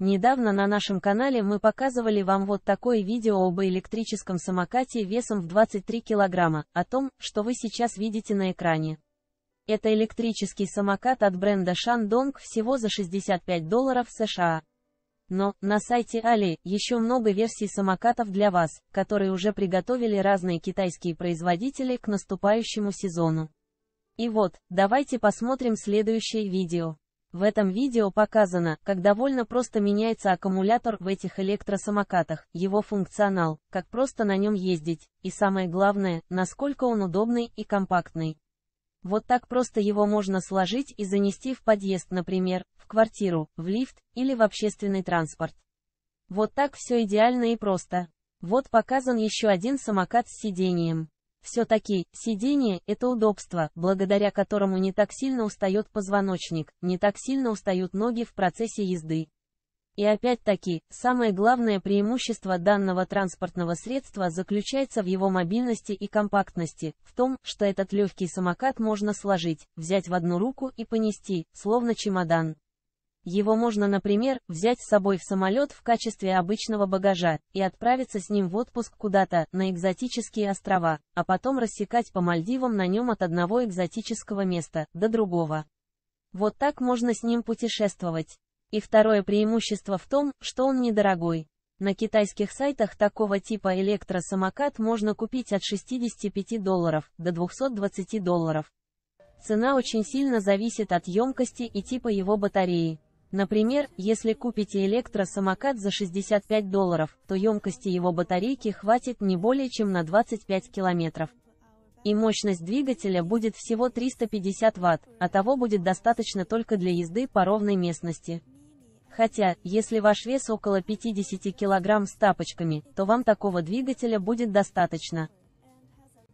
Недавно на нашем канале мы показывали вам вот такое видео об электрическом самокате весом в 23 килограмма, о том, что вы сейчас видите на экране. Это электрический самокат от бренда Shandong всего за 65 долларов США. Но, на сайте Али, еще много версий самокатов для вас, которые уже приготовили разные китайские производители к наступающему сезону. И вот, давайте посмотрим следующее видео. В этом видео показано, как довольно просто меняется аккумулятор в этих электросамокатах, его функционал, как просто на нем ездить, и самое главное, насколько он удобный и компактный. Вот так просто его можно сложить и занести в подъезд, например, в квартиру, в лифт или в общественный транспорт. Вот так все идеально и просто. Вот показан еще один самокат с сиденьем. Все-таки, сидение – это удобство, благодаря которому не так сильно устает позвоночник, не так сильно устают ноги в процессе езды. И опять-таки, самое главное преимущество данного транспортного средства заключается в его мобильности и компактности, в том, что этот легкий самокат можно сложить, взять в одну руку и понести, словно чемодан. Его можно, например, взять с собой в самолет в качестве обычного багажа и отправиться с ним в отпуск куда-то, на экзотические острова, а потом рассекать по Мальдивам на нем от одного экзотического места до другого. Вот так можно с ним путешествовать. И второе преимущество в том, что он недорогой. На китайских сайтах такого типа электросамокат можно купить от 65 долларов до 220 долларов. Цена очень сильно зависит от емкости и типа его батареи. Например, если купите электросамокат за 65 долларов, то емкости его батарейки хватит не более чем на 25 километров. И мощность двигателя будет всего 350 Вт, а того будет достаточно только для езды по ровной местности. Хотя, если ваш вес около 50 кг с тапочками, то вам такого двигателя будет достаточно.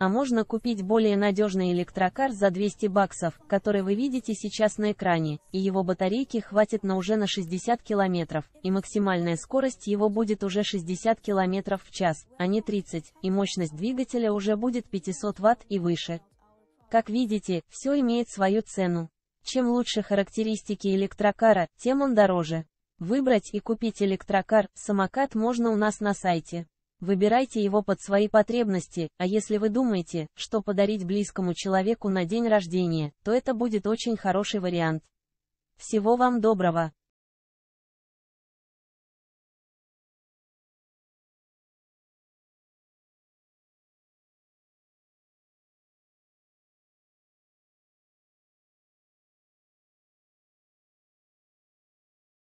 А можно купить более надежный электрокар за 200 баксов, который вы видите сейчас на экране, и его батарейки хватит на уже на 60 километров, и максимальная скорость его будет уже 60 километров в час, а не 30, и мощность двигателя уже будет 500 ватт и выше. Как видите, все имеет свою цену. Чем лучше характеристики электрокара, тем он дороже. Выбрать и купить электрокар, самокат можно у нас на сайте. Выбирайте его под свои потребности, а если вы думаете, что подарить близкому человеку на день рождения, то это будет очень хороший вариант. Всего вам доброго!